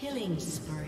Killing spree.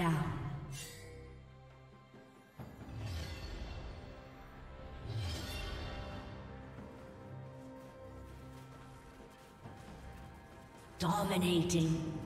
Down. Dominating.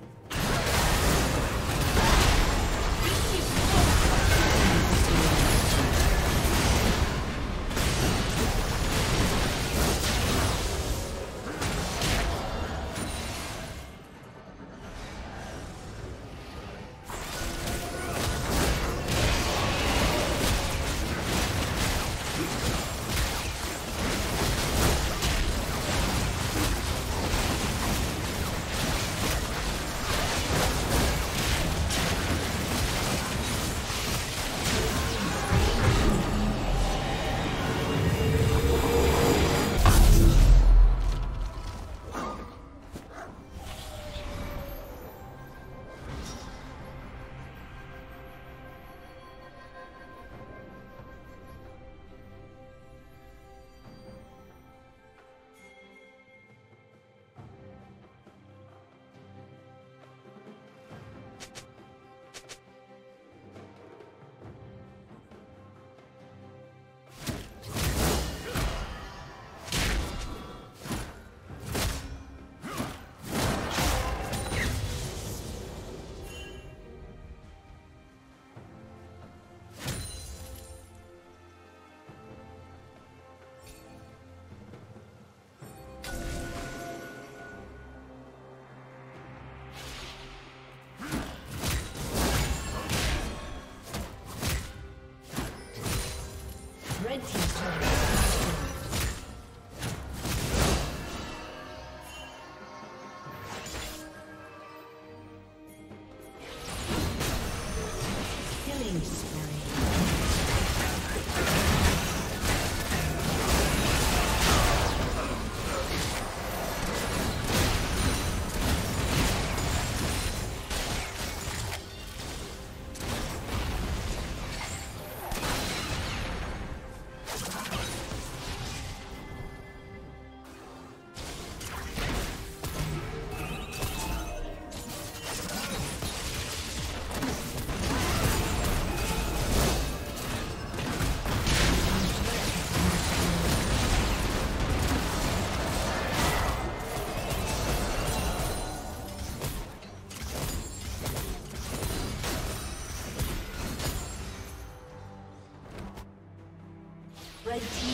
Red team. Rampage.